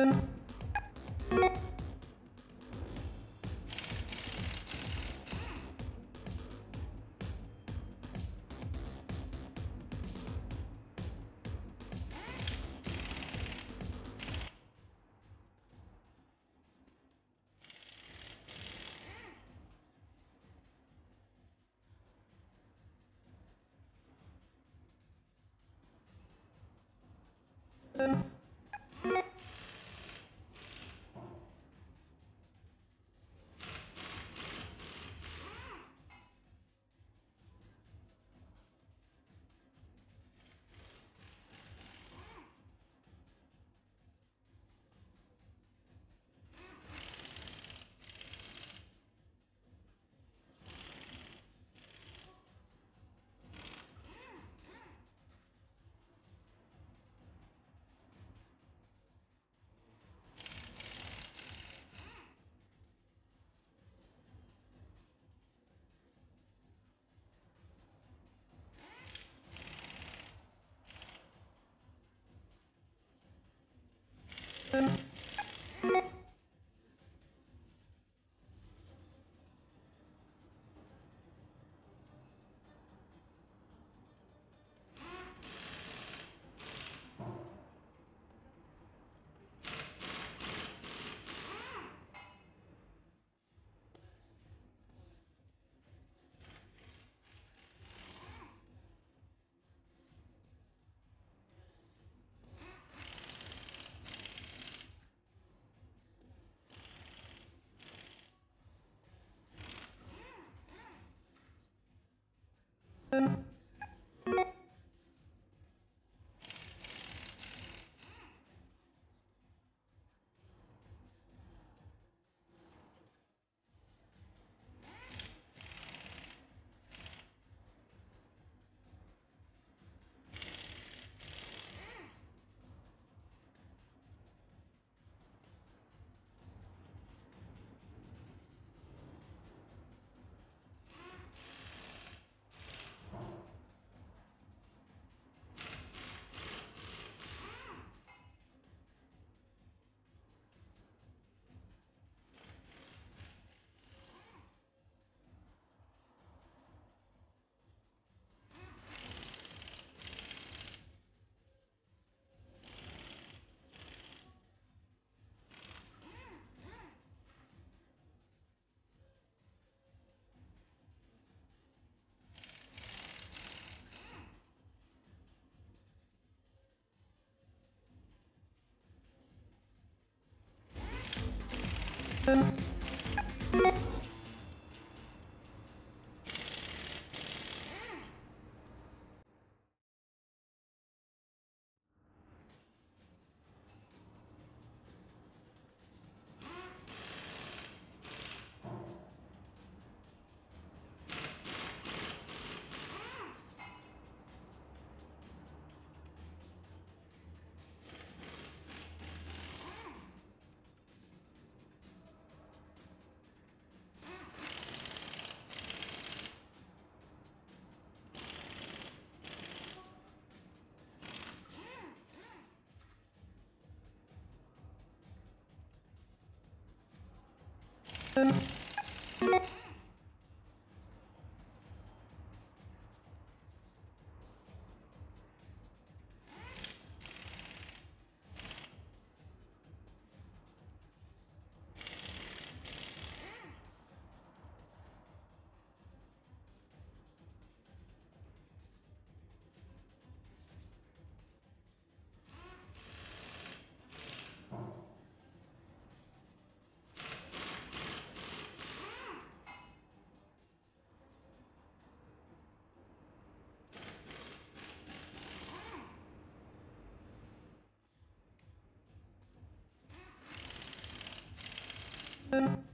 thank you Thank you. you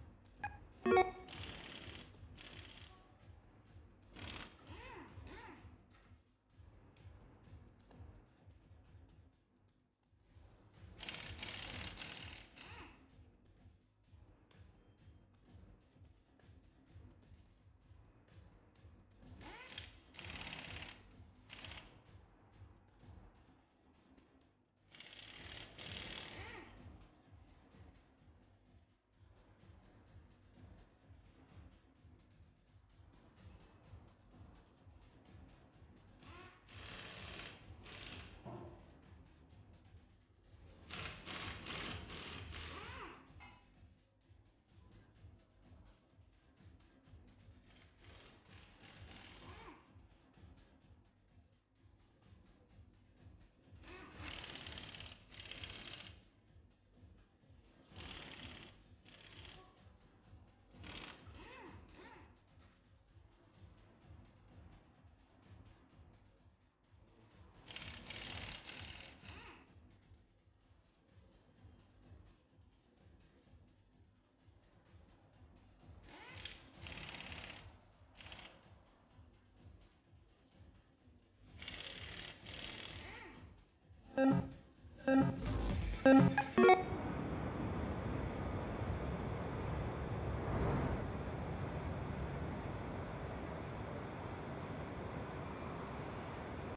Thank you.